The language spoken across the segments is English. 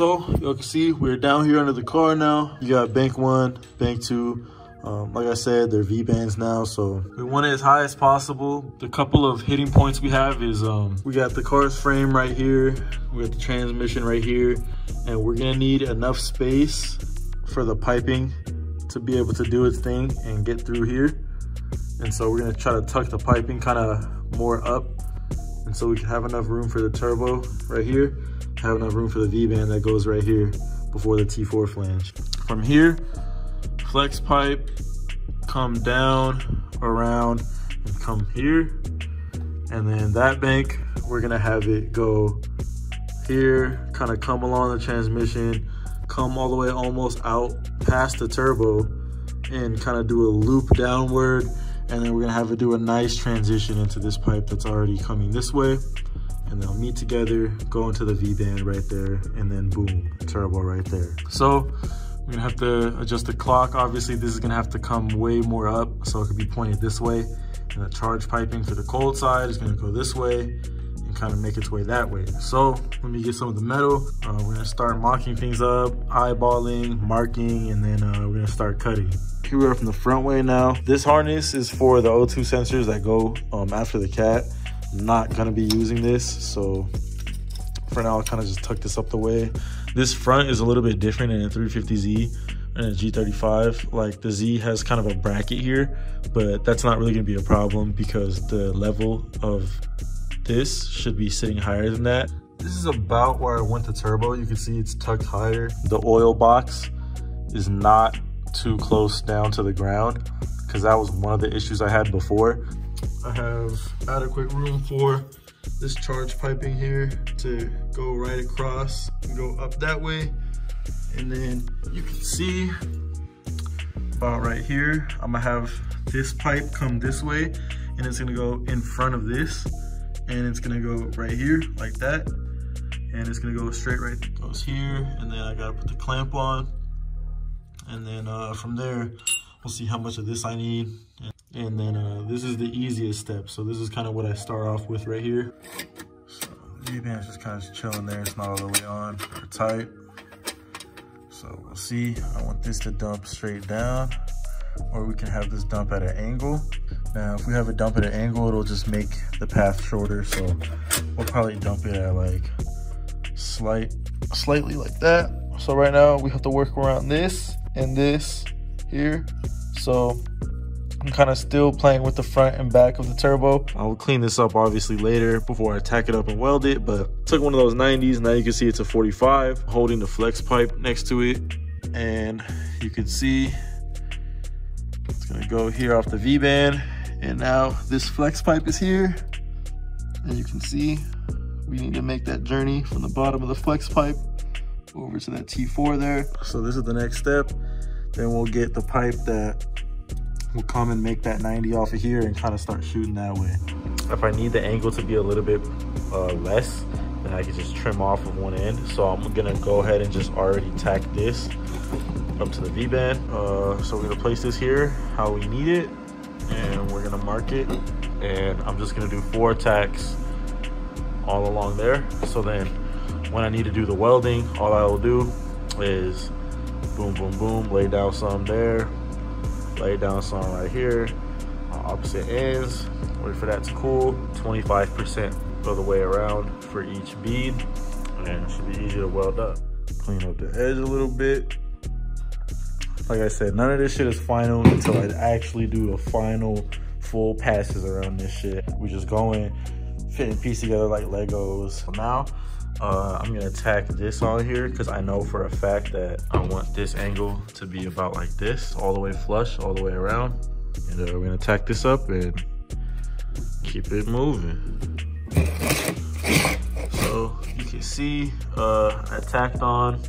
So you can see we're down here under the car now. You got bank one, bank two. Um, like I said, they're V-bands now, so we want it as high as possible. The couple of hitting points we have is um, we got the car's frame right here, we got the transmission right here, and we're gonna need enough space for the piping to be able to do its thing and get through here. And so we're gonna try to tuck the piping kind of more up and so we can have enough room for the turbo right here, have enough room for the V-band that goes right here before the T4 flange. From here, flex pipe, come down, around, and come here. And then that bank, we're gonna have it go here, kind of come along the transmission, come all the way almost out past the turbo, and kind of do a loop downward. And then we're gonna have it do a nice transition into this pipe that's already coming this way. And they'll meet together, go into the V-band right there, and then boom, turbo right there. So we're gonna have to adjust the clock. Obviously, this is gonna have to come way more up, so it could be pointed this way. And the charge piping for the cold side is gonna go this way and kind of make its way that way. So let me get some of the metal. Uh, we're gonna start mocking things up, eyeballing, marking, and then uh, we're gonna start cutting. Here we are from the front way now. This harness is for the O2 sensors that go um, after the cat. Not gonna be using this, so for now I'll kind of just tuck this up the way. This front is a little bit different in a 350Z and a G35. Like the Z has kind of a bracket here, but that's not really gonna be a problem because the level of this should be sitting higher than that. This is about where I went to turbo. You can see it's tucked higher. The oil box is not too close down to the ground because that was one of the issues I had before. I have adequate room for this charge piping here to go right across and go up that way. And then you can see about right here, I'm gonna have this pipe come this way and it's gonna go in front of this and it's gonna go right here like that. And it's gonna go straight right, goes here. And then I gotta put the clamp on. And then uh, from there, we'll see how much of this I need. And then uh, this is the easiest step. So this is kind of what I start off with right here. So the V-band's just kind of chilling there. It's not all the way on or tight. So we'll see. I want this to dump straight down or we can have this dump at an angle. Now, if we have a dump at an angle, it'll just make the path shorter. So we'll probably dump it at like slight, slightly like that. So right now we have to work around this and this here. So I'm kind of still playing with the front and back of the turbo. I'll clean this up obviously later before I tack it up and weld it, but took one of those 90s. Now you can see it's a 45 holding the flex pipe next to it. And you can see it's gonna go here off the V-band. And now this flex pipe is here. And you can see we need to make that journey from the bottom of the flex pipe over to that T4 there. So this is the next step. Then we'll get the pipe that will come and make that 90 off of here and kind of start shooting that way. If I need the angle to be a little bit uh, less, then I can just trim off of one end. So I'm gonna go ahead and just already tack this up to the V-band. Uh, so we're gonna place this here how we need it and we're gonna mark it. And I'm just gonna do four tacks all along there. So then when I need to do the welding, all I will do is boom, boom, boom, lay down some there, lay down some right here on opposite ends, wait for that to cool, 25% of the way around for each bead, and it should be easy to weld up. Clean up the edge a little bit. Like I said, none of this shit is final until I actually do the final full passes around this shit. We just going in, fit and piece together like Legos. Now, uh, I'm gonna tack this on here because I know for a fact that I want this angle to be about like this, all the way flush, all the way around. And uh, we're gonna tack this up and keep it moving. So you can see uh, I tacked on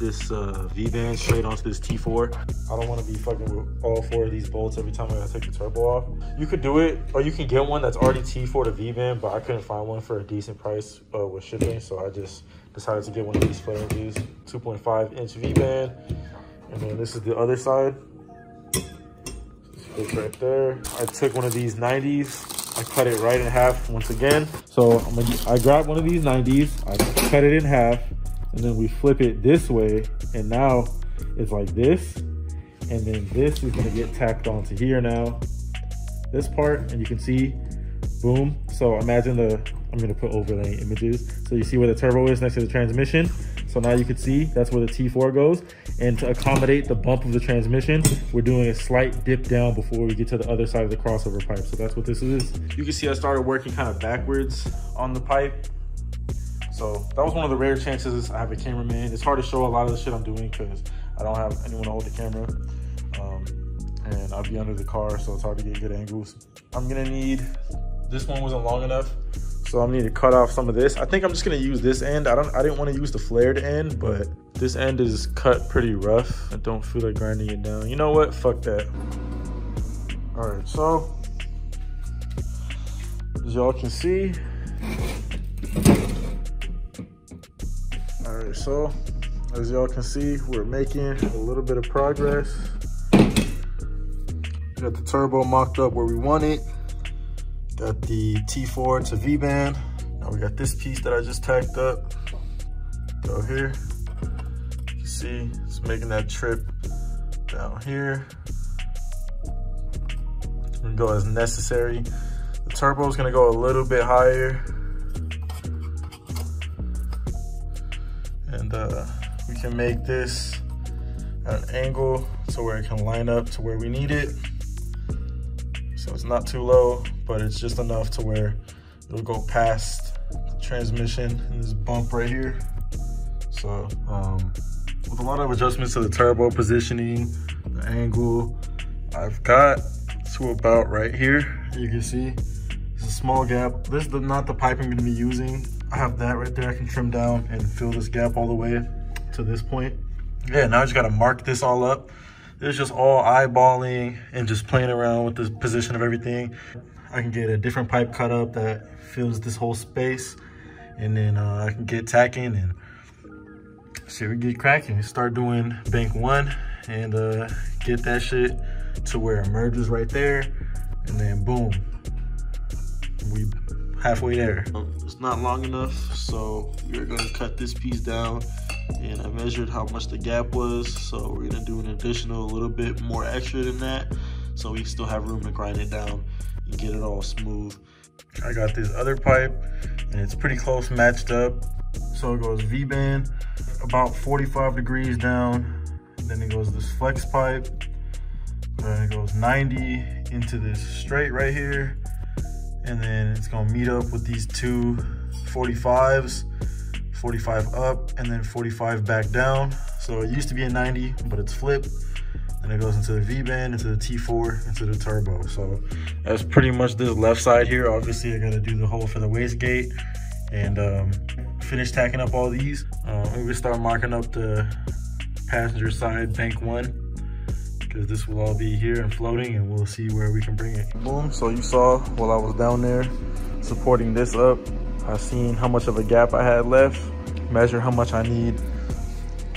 this uh, V-band straight onto this T4. I don't want to be fucking with all four of these bolts every time I gotta take the turbo off. You could do it, or you can get one that's already T4 to V-band, but I couldn't find one for a decent price uh, with shipping, so I just decided to get one of these flanges, 2.5 inch V-band. And then this is the other side. It's right there. I took one of these 90s. I cut it right in half once again. So I'm gonna, I grabbed one of these 90s. I cut it in half. And then we flip it this way, and now it's like this, and then this is gonna get tacked onto here now. This part, and you can see, boom. So imagine the, I'm gonna put overlay images. So you see where the turbo is next to the transmission. So now you can see that's where the T4 goes. And to accommodate the bump of the transmission, we're doing a slight dip down before we get to the other side of the crossover pipe. So that's what this is. You can see I started working kind of backwards on the pipe. So that was one of the rare chances I have a cameraman. It's hard to show a lot of the shit I'm doing because I don't have anyone to hold the camera. Um, and I'll be under the car, so it's hard to get good angles. I'm gonna need, this one wasn't long enough, so I'm gonna need to cut off some of this. I think I'm just gonna use this end. I don't, I didn't wanna use the flared end, but this end is cut pretty rough. I don't feel like grinding it down. You know what, fuck that. All right, so, as y'all can see, so as y'all can see, we're making a little bit of progress. Got the turbo mocked up where we want it. Got the T4 to V-band. Now we got this piece that I just tacked up. Go here. You see, it's making that trip down here. Gonna go as necessary. The turbo is gonna go a little bit higher. Uh, we can make this an angle so where it can line up to where we need it. So it's not too low, but it's just enough to where it'll go past the transmission and this bump right here. So um, with a lot of adjustments to the turbo positioning, the angle, I've got to about right here. You can see it's a small gap. This is the, not the pipe I'm gonna be using. I have that right there. I can trim down and fill this gap all the way to this point. Yeah, now I just gotta mark this all up. It's just all eyeballing and just playing around with the position of everything. I can get a different pipe cut up that fills this whole space. And then uh, I can get tacking and see if we get cracking. Start doing bank one and uh, get that shit to where it merges right there. And then boom, we halfway there. Not long enough, so we're gonna cut this piece down and I measured how much the gap was. So we're gonna do an additional a little bit more extra than that. So we still have room to grind it down and get it all smooth. I got this other pipe and it's pretty close matched up. So it goes V-band about 45 degrees down. Then it goes this flex pipe. Then it goes 90 into this straight right here. And then it's gonna meet up with these two 45s 45 up and then 45 back down. So it used to be a 90, but it's flipped. And it goes into the V-band, into the T4, into the turbo. So that's pretty much the left side here. Obviously, I gotta do the hole for the wastegate and um, finish tacking up all these. Uh, gonna start marking up the passenger side bank one because this will all be here and floating and we'll see where we can bring it. Boom, so you saw while I was down there supporting this up, I seen how much of a gap I had left, measure how much I need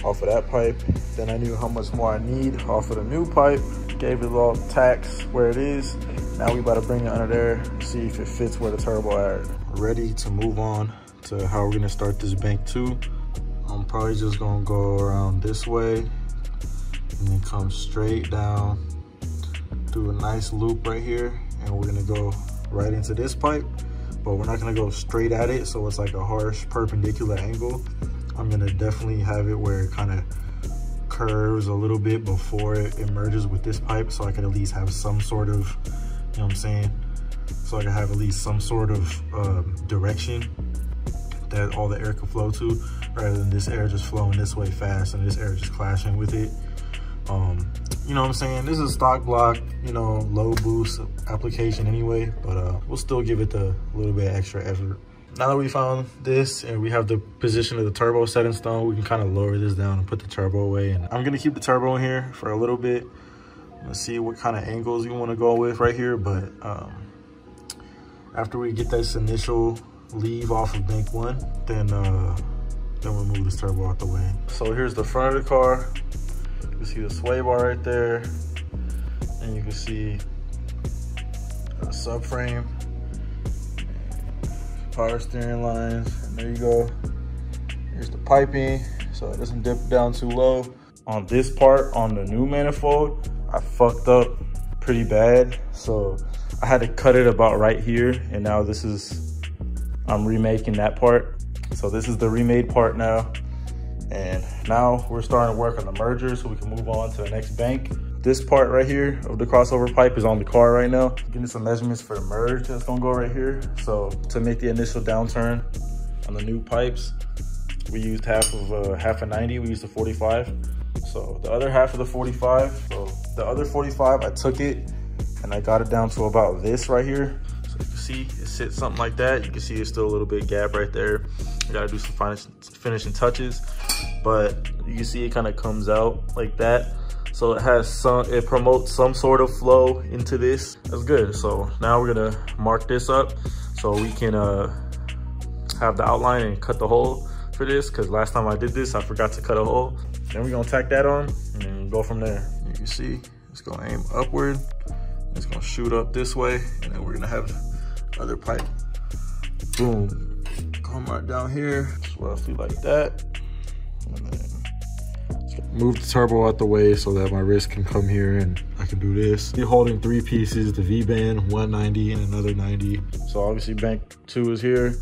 off of that pipe. Then I knew how much more I need off of the new pipe. Gave it a little tacks where it is. Now we about to bring it under there, see if it fits where the turbo at. Ready to move on to how we're gonna start this bank two. I'm probably just gonna go around this way and then come straight down, do a nice loop right here, and we're gonna go right into this pipe but we're not gonna go straight at it so it's like a harsh perpendicular angle. I'm gonna definitely have it where it kind of curves a little bit before it merges with this pipe so I can at least have some sort of, you know what I'm saying? So I can have at least some sort of um, direction that all the air can flow to rather than this air just flowing this way fast and this air just clashing with it. Um, you know what I'm saying? This is a stock block, you know, low boost application anyway, but uh, we'll still give it a little bit extra effort. Now that we found this and we have the position of the turbo set in stone, we can kind of lower this down and put the turbo away. And I'm gonna keep the turbo in here for a little bit. Let's see what kind of angles you wanna go with right here. But um, after we get this initial leave off of bank one, then, uh, then we'll move this turbo out the way. So here's the front of the car can see the sway bar right there. And you can see a subframe, power steering lines, and there you go. Here's the piping, so it doesn't dip down too low. On this part, on the new manifold, I fucked up pretty bad. So I had to cut it about right here. And now this is, I'm remaking that part. So this is the remade part now. And now we're starting to work on the merger so we can move on to the next bank. This part right here of the crossover pipe is on the car right now. Getting some measurements for the merge that's gonna go right here. So to make the initial downturn on the new pipes, we used half of uh, half a 90, we used a 45. So the other half of the 45, so the other 45, I took it and I got it down to about this right here. So you can see it sits something like that. You can see it's still a little bit gap right there. I gotta do some finishing touches, but you see it kind of comes out like that. So it has some, it promotes some sort of flow into this. That's good. So now we're gonna mark this up so we can uh, have the outline and cut the hole for this because last time I did this, I forgot to cut a hole. Then we're gonna tack that on and go from there. You can see it's gonna aim upward. It's gonna shoot up this way and then we're gonna have the other pipe. Boom. Come right down here, roughly like that. And then move the turbo out the way so that my wrist can come here and I can do this. You're holding three pieces, the V-band, 190 and another 90. So obviously bank two is here,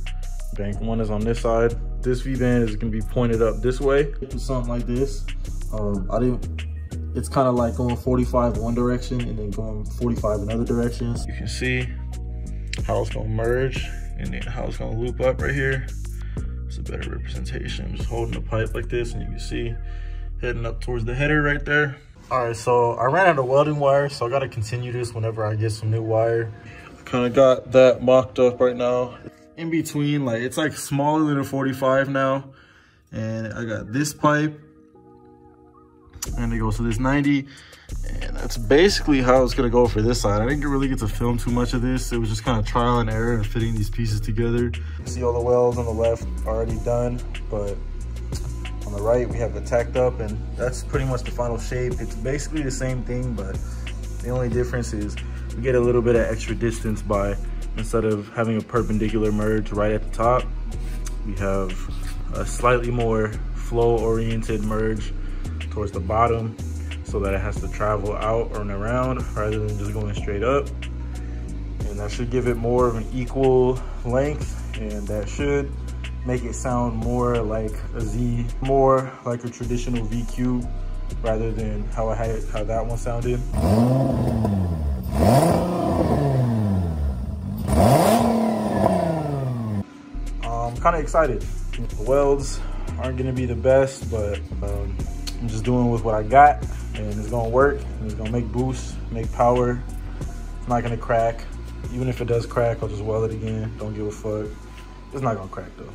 bank one is on this side. This V-band is gonna be pointed up this way. Something like this. Um, I didn't, it's kind of like going 45 one direction and then going 45 in other directions. You can see how it's gonna merge and then how it's gonna loop up right here. It's a better representation. I'm just holding the pipe like this and you can see heading up towards the header right there. All right, so I ran out of welding wire, so I gotta continue this whenever I get some new wire. I kind of got that mocked up right now in between, like it's like smaller than a 45 now. And I got this pipe and it goes to this 90 and that's basically how it's gonna go for this side. I didn't really get to film too much of this. It was just kind of trial and error and fitting these pieces together. You see all the welds on the left already done, but on the right we have it tacked up and that's pretty much the final shape. It's basically the same thing, but the only difference is we get a little bit of extra distance by Instead of having a perpendicular merge right at the top, we have a slightly more flow-oriented merge towards the bottom so that it has to travel out and around rather than just going straight up. And that should give it more of an equal length and that should make it sound more like a Z, more like a traditional VQ rather than how I had how that one sounded. I'm kind of excited. The welds aren't gonna be the best, but um, I'm just doing with what I got and it's gonna work and it's gonna make boost, make power. It's not gonna crack. Even if it does crack, I'll just weld it again. Don't give a fuck. It's not gonna crack though.